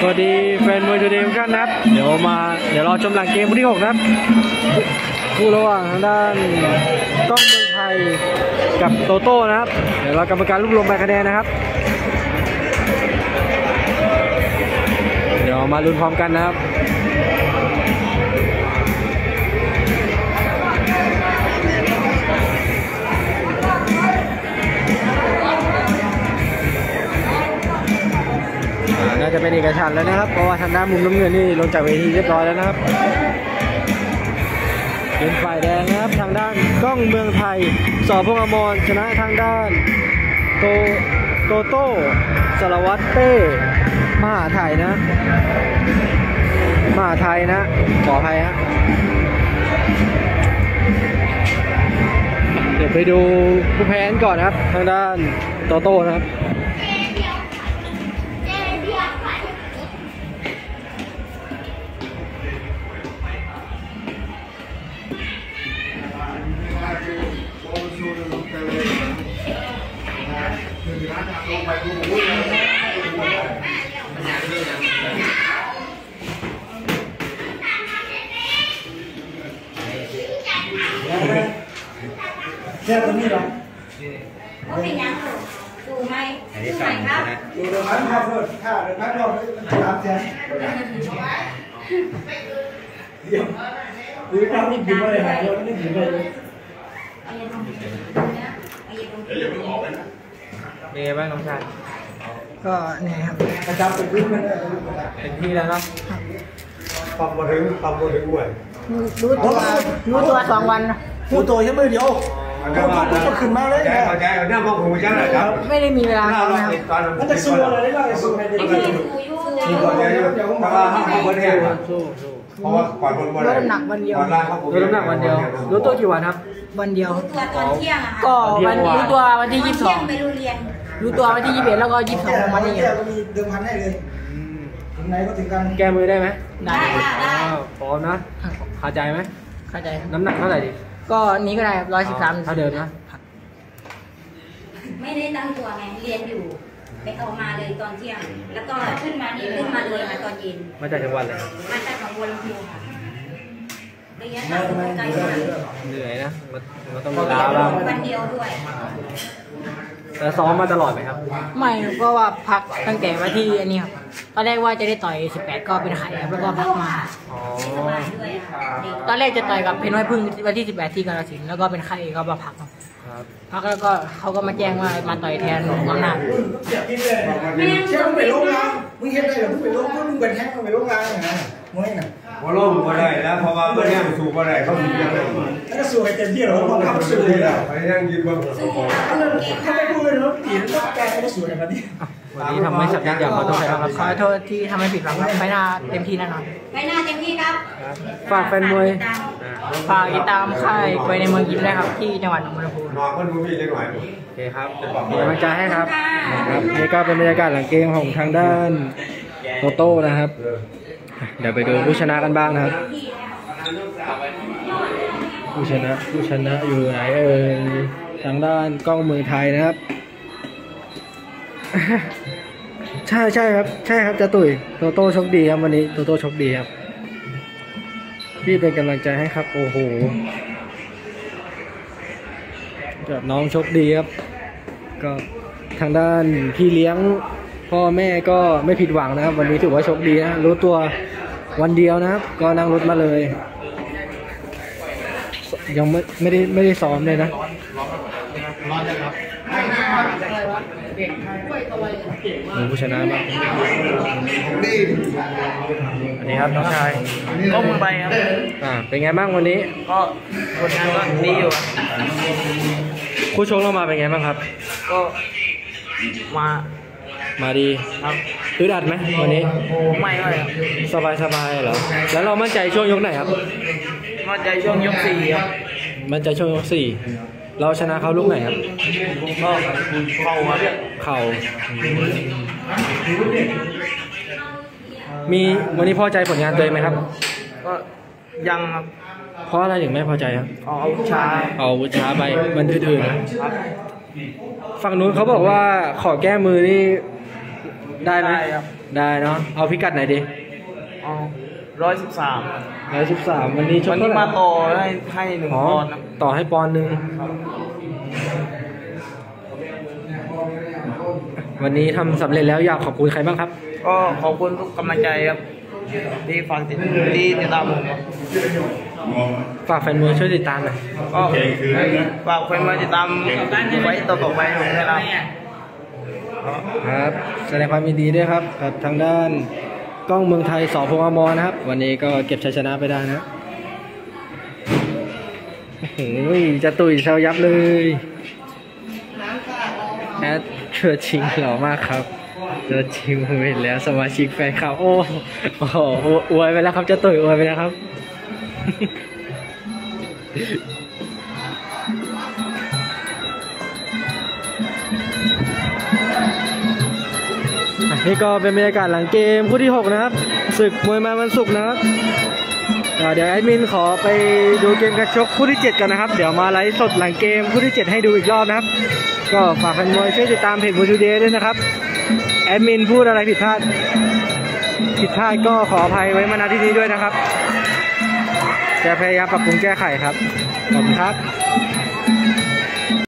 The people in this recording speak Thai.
สวัสดีแฟนมวยทูเดย์ทุกท่านนะครับ เดี๋ยวมาเดี๋ยวรอชมหลังเกมวันที่ 6 นะครับคู่ระหว่างทางด้านกล้องเมืองไทยกับโตโต้นะครับ เดี๋ยวเรากรรมการรวบรวมใบคะแนนนะครับ เดี๋ยวมาลุ้นพร้อมกันนะครับ จะเป็นเอกฉันท์แล้วนะครับ เพราะว่าทางด้านมุมน้ำเงินนี่ลงจากเวทีเรียบร้อยแล้วนะครับเป็นฝ่ายแดงนะครับทางด้านกล้องเมืองไทยสอพงอมรชนะทางด้านโตโตโต้สารวัตรเต้มหาไทยนะมหาไทยนะขออภัยฮะเดี๋ยวไปดูผู้แพ้กันก่อนนะครับ ทางด้านโตโต้นะครับ แค่ตรงนี้หรอว่าเป็นยังดูไหมดูไหมครับอยู่ตรงนั้นพอเพิ่มค่า เดินพักรอบสามแสนเดี๋ยวหรือความนี่กินอะไรหายเราไม่ได้กินอะไรเลยเอาเย็นลงเอาเย็นลงเป็นไงบ้างน้องชายก็เหนื่อยครับประจำเป็นพื้นมันเลยเต็มที่แล้วเนาะปั๊มมาถึงปั๊มมาถึงด้วยรู้ตัวรู้ตัวสองวันนะพูดตัวยังไม่เดียวพูดพูดก็ขึ้นมาเลยแกเข้าใจหน้ามองหูจังเลยครับไม่ได้มีเวลาหน้าซ้อมเรานะครับติดตอนมันจะสู้อะไรได้บ้างสู้อะไรได้ไม่บ้าใช่งดูยูมีก่อนใจอยู่แต่ว่าห้ามคนเดียวสู้สู้ เพราะว่าก่อนคนคนลดน้ำหนักวันเดียว ก่อนล่างเขาลดน้ำหนักวันเดียว รู้ตัวกี่วันครับ วันเดียวตัวตอนเที่ยงอะก็วันรู้ตัววันที่ยี่สิบสเที่อยงงไปโรงเรียน รู้ตัววันที่ยี่สิบเอ็ดแล้วก็ยี่สิบสองวันนี้แก้ก็มีเดิมพันให้เลยถึงไหนก็ถึงกันแก้มือได้ไหมได้ได้ค่ะได้ อ้าวพร้อมนะพอใจไหม เข้าใจน้ำหนักเท่าไหร่ดิก็นี้ก็ได้ร้อยสิบสามเท่าเดิมนะ ไม่ได้ตั้งตัวไง เรียนอยู่ ไปเอามาเลยตอนเที่ยง แล้วก็ขึ้นมานี่ขึ้นมาเลยมาตอนเย็นมาจากจังหวัดอะไรมาจากหนองบัวลำพูค่ะระยะทางไกลมากเหนื่อยนะมันมันต้องมีลาบ้างวันเดียวด้วยแล้วซ้อมมาตลอดไหมครับ ไม่เพราะว่าพักตั้งแต่วันที่อันนี้ครับตอนแรกว่าจะได้ต่อยสิบแปดก็เป็นไข่ครับแล้วก็พักมาอ๋อไม่สบายด้วยอะเด็กตอนแรกจะต่อยกับเพนไว้พึ่งวันที่สิบแปดที่กาฬสินธุ์แล้วก็เป็นไข้ก็มาพักครับครับ พักแล้วก็เขาก็มาแจ้งว่ามาต่อยแทนของหน้าจเสียกินเลยเชื่อมึงไปลงงานมึงเห็นได้หรอมึงไปลงมึงเป็นแฮกมึงไปลงงานนะมวยน่ะว่าล้มก็ได้แล้วเพราะว่าเมื่อนี้มันสูบก็ได้เขามียังไงแล้วก็สู้ให้เต็มที่หรอบังคับสู้เลยนะไปนั่งยืนบนสู้ถ้าไม่ถ้าไม่พูดเลยนะตีนก็แกก็สู้ในวันนี้วันนี้ทำให้สับยันอยากขอโทษใครบ้างครับขอโทษที่ทำให้ผิดหวังครับไปหน้าเต็มที่แน่นอนไปหน้าเต็มที่ครับครับฝากแฟนมวย ฝากติดตามค่ายไปในเมืองยิ้มได้ครับ ที่จังหวัดหนองบัวลำพูนอนคนมูฟี่เล็กหน่อยโอเคครับเป็นกำลังใจให้ครับนะครับนี่ก็เป็นบรรยากาศหลังเกมของทางด้านโตโต้นะครับ เดี๋ยวไปดูผู้ชนะกันบ้างนะครับ ผู้ชนะผู้ชนะอยู่ไหนเอ่ยทางด้านกล้องเมืองไทยนะครับ ใช่ใช่ครับ ใช่ครับจะตุ๋ยโตโต้โชคดีครับวันนี้โตโต้โชคดีครับ พี่เป็นกำลังใจให้ครับ โอ้โหแบบน้องโชคดีครับ ก็ทางด้านพี่เลี้ยงพ่อแม่ก็ไม่ผิดหวังนะครับ วันนี้ถือว่าโชคดีนะรู้ตัววันเดียวนะครับ ก็นั่งรถมาเลย ยังไม่ไม่ได้ไม่ได้ซ้อมเลยนะโอ้ ผู้ชนะมากอันนี้ครับน้องชายก็มือไปครับ อ่า เป็นไงบ้างวันนี้ ก็ผลงานก็ดีอยู่ครับคู่ชกเรามาเป็นไงบ้างครับ ก็มามาดีครับตื้อดัดไหมวันนี้ไม่ไม่ครับสบายสบายเหรอแล้วเรามั่นใจช่วงยกไหนครับมาใจช่วงยกสี่ครับมั่นใจช่วงยกสี่เราชนะเขาลูกไหนครับก็เข้ามา เข่า มีวันนี้พอใจผลงานตัวเองไหมครับ ก็ยังครับ เพราะอะไรถึงไม่พอใจครับเอาช้าเอาอาวุธช้าไปมันทื่อๆนะครับฝั่งนู้นเขาบอกว่าขอแก้มือนี่ได้ไหมได้ครับ ได้เนาะ เอาพิกัดไหนดีเอาร้อยสิบสามร้อยสิบสามวันนี้ชกวันนี้เท่ไหร่มาต่อให้ให้หนึ่งอ๋อปอนด์นะต่อให้ปอนด์หนึ่ง วันนี้ทำสำเร็จแล้วอยากขอบคุณใครบ้างครับ ก็ขอบคุณทุกกำลังใจครับที่ฟังติดที่ติดตามผมครับฝากแฟนมวยช่วยติดตามหน่อยก็ฝากคนมาติดตามไว้ต่อๆไปด้วยนะครับครับแสดงความยินดีด้วยครับกับทางด้านกล้องเมืองไทยสอพงอมรนะครับ วันนี้ก็เก็บชัยชนะไปได้นะโอ้โหจะตุยเชายับเลยแอด เชื่อจริงหล่อมากครับเชื่อจริงผมเห็นแล้วสมาชิกแฟนคลับ โอ้โหอวยไปแล้วครับจะตุยอวยไปแล้วครับ นี่ก็เป็นบรรยากาศหลังเกมคู่ที่ 6 นะครับศึกมวยมาวันศุกร์นะครับเดี๋ยวแอดมินขอไปดูเกมกระชกคู่ที่ 7 กันนะครับ เดี๋ยวมาไลฟ์สดหลังเกมคู่ที่ 7 ให้ดูอีกรอบนะครับ ก็ฝากแฟนมวยช่วยติดตามเพจมวยทูเดย์ด้วยนะครับ แอดมินพูดอะไรผิดพลาด ผิดพลาดก็ขออภัยไว้มาณที่นี้ด้วยนะครับ จะพยายามปรับปรุงแก้ไขครับ ขอบคุณครับ